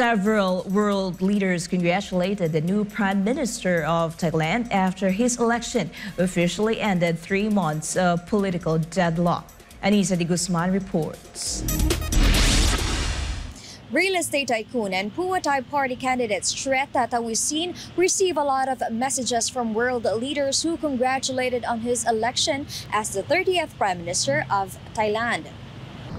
Several world leaders congratulated the new Prime Minister of Thailand after his election officially ended three months of political deadlock. Anisa de Guzman reports. Real estate tycoon and Pheu Thai party candidate Srettha Thavisin received a lot of messages from world leaders who congratulated on his election as the 30th Prime Minister of Thailand.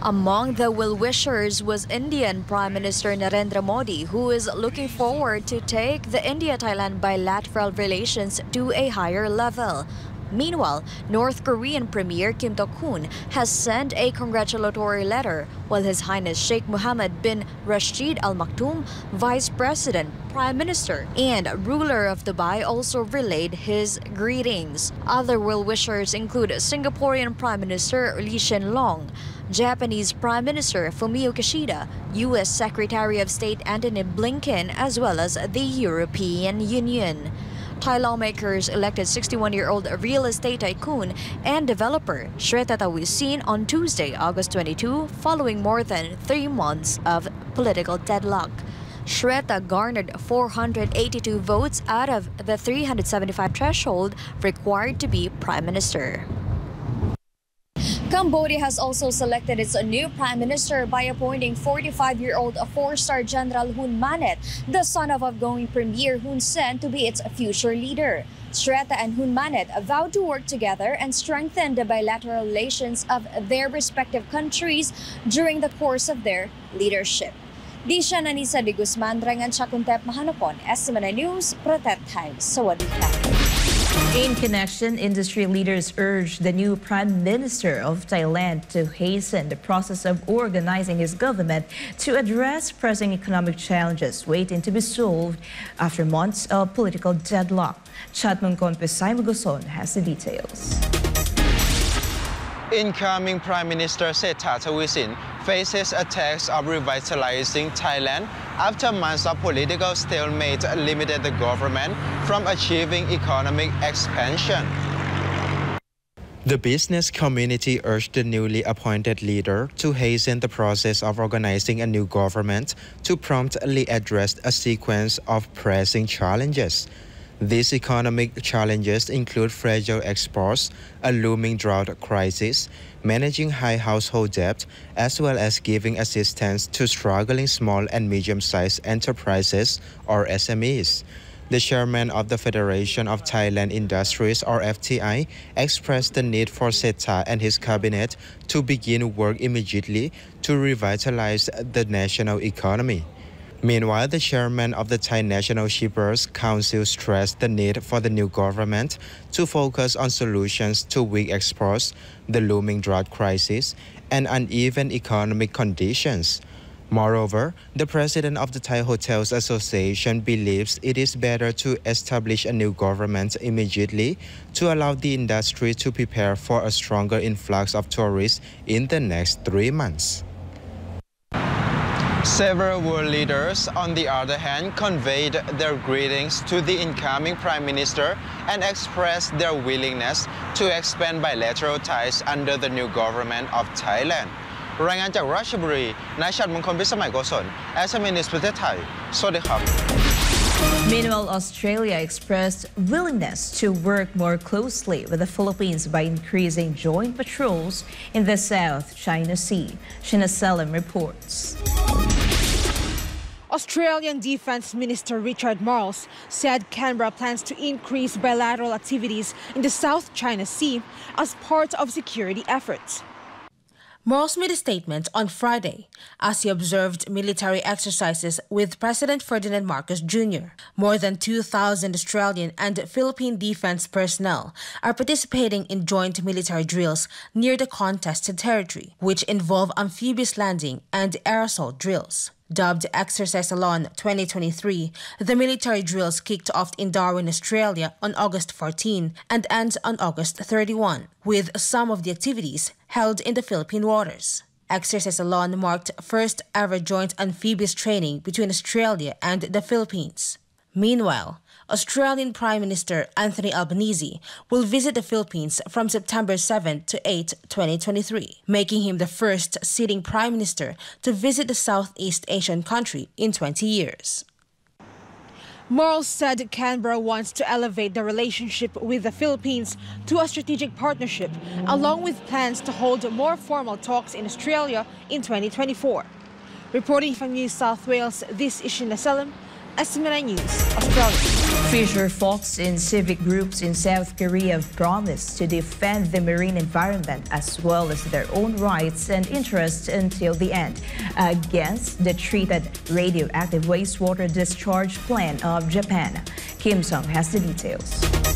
Among the well-wishers was Indian Prime Minister Narendra Modi, who is looking forward to take the India-Thailand bilateral relations to a higher level. Meanwhile, North Korean Premier Kim Tok-hun has sent a congratulatory letter, while His Highness Sheikh Mohammed bin Rashid Al Maktoum, Vice President, Prime Minister, and ruler of Dubai also relayed his greetings. Other well-wishers include Singaporean Prime Minister Lee Hsien Loong, Japanese Prime Minister Fumio Kishida, U.S. Secretary of State Antony Blinken, as well as the European Union. Thai lawmakers elected 61-year-old real estate tycoon and developer Srettha Thavisin on Tuesday, August 22, following more than three months of political deadlock. Srettha garnered 482 votes out of the 375 threshold required to be prime minister. Cambodia has also selected its new prime minister by appointing 45-year-old four-star General Hun Manet, the son of outgoing Premier Hun Sen, to be its future leader. Srettha and Hun Manet vowed to work together and strengthen the bilateral relations of their respective countries during the course of their leadership. Disha Nanisa de Guzman, Rangan Chakuntep Mahanapon, SMNI News, Protect Time, Sawadee in connection, industry leaders urged the new Prime Minister of Thailand to hasten the process of organizing his government to address pressing economic challenges waiting to be solved after months of political deadlock. Chatmungkon Pesai Muguson has the details. Incoming Prime Minister Srettha Thavisin faces attacks of revitalizing Thailand after months of political stalemate limited the government from achieving economic expansion. The business community urged the newly appointed leader to hasten the process of organizing a new government to promptly address a sequence of pressing challenges. These economic challenges include fragile exports, a looming drought crisis, managing high household debt, as well as giving assistance to struggling small and medium-sized enterprises or SMEs. The chairman of the Federation of Thailand Industries or FTI expressed the need for Srettha and his cabinet to begin work immediately to revitalize the national economy. Meanwhile, the chairman of the Thai National Shippers Council stressed the need for the new government to focus on solutions to weak exports, the looming drought crisis, and uneven economic conditions. Moreover, the president of the Thai Hotels Association believes it is better to establish a new government immediately to allow the industry to prepare for a stronger influx of tourists in the next three months. Several world leaders, on the other hand, conveyed their greetings to the incoming Prime Minister and expressed their willingness to expand bilateral ties under the new government of Thailand. รายงานจากราชบุรีนายชัดมงคลพิสมัยโกศลแอสมินิสประเทศไทยสวัสดีครับ Meanwhile, Australia expressed willingness to work more closely with the Philippines by increasing joint patrols in the South China Sea. Shina Selim reports. Australian Defence Minister Richard Marles said Canberra plans to increase bilateral activities in the South China Sea as part of security efforts. Marles made a statement on Friday as he observed military exercises with President Ferdinand Marcos Jr. More than 2,000 Australian and Philippine defense personnel are participating in joint military drills near the contested territory, which involve amphibious landing and air assault drills. Dubbed Exercise Alon 2023, the military drills kicked off in Darwin, Australia on August 14 and ends on August 31, with some of the activities held in the Philippine waters. Exercise Alon marked first ever joint amphibious training between Australia and the Philippines. Meanwhile, Australian Prime Minister Anthony Albanese will visit the Philippines from September 7 to 8, 2023, making him the first sitting prime minister to visit the Southeast Asian country in 20 years. Marles said Canberra wants to elevate the relationship with the Philippines to a strategic partnership, along with plans to hold more formal talks in Australia in 2024. Reporting from New South Wales, this is Sheena Selim, SMNI News, Australia. Fisher folks in civic groups in South Korea have promised to defend the marine environment as well as their own rights and interests until the end against the treated radioactive wastewater discharge plan of Japan. Kim Sung has the details.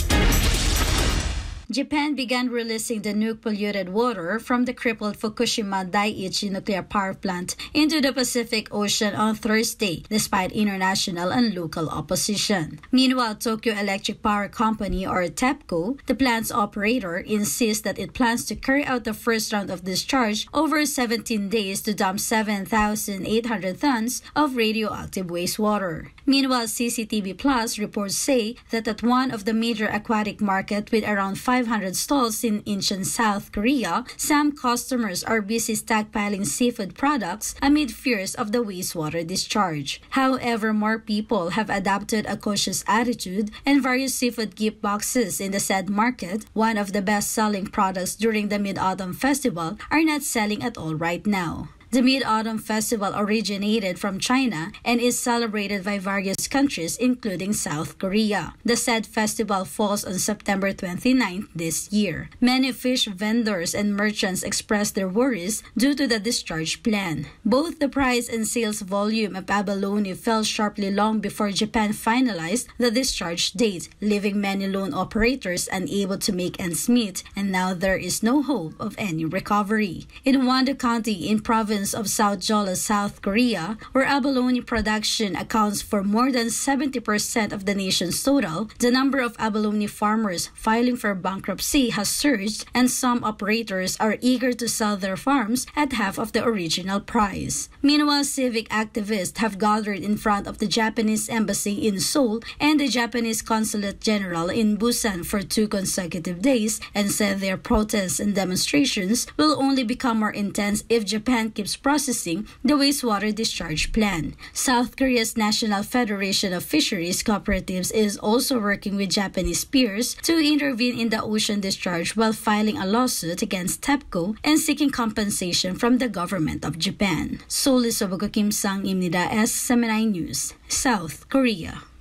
Japan began releasing the nuke polluted water from the crippled Fukushima Daiichi nuclear power plant into the Pacific Ocean on Thursday, despite international and local opposition. Meanwhile, Tokyo Electric Power Company, or TEPCO, the plant's operator, insists that it plans to carry out the first round of discharge over 17 days to dump 7,800 tons of radioactive wastewater. Meanwhile, CCTV Plus reports say that at one of the major aquatic markets with around 500 stalls in ancient South Korea, some customers are busy stockpiling seafood products amid fears of the wastewater discharge. However, more people have adopted a cautious attitude and various seafood gift boxes in the said market, one of the best-selling products during the Mid-Autumn Festival, are not selling at all right now. The Mid-Autumn Festival originated from China and is celebrated by various countries including South Korea. The said festival falls on September 29 this year. Many fish vendors and merchants expressed their worries due to the discharge plan. Both the price and sales volume of abalone fell sharply long before Japan finalized the discharge date, leaving many loan operators unable to make ends meet, and now there is no hope of any recovery. In Wando County in province of South Jeolla, South Korea, where abalone production accounts for more than 70% of the nation's total, the number of abalone farmers filing for bankruptcy has surged and some operators are eager to sell their farms at half of the original price. Meanwhile, civic activists have gathered in front of the Japanese embassy in Seoul and the Japanese consulate general in Busan for two consecutive days and said their protests and demonstrations will only become more intense if Japan processing the wastewater discharge plan. South Korea's National Federation of Fisheries Cooperatives is also working with Japanese peers to intervene in the ocean discharge while filing a lawsuit against TEPCO and seeking compensation from the government of Japan. Seoul Sobogo Kim Sang Imnida S. Seminai News, South Korea.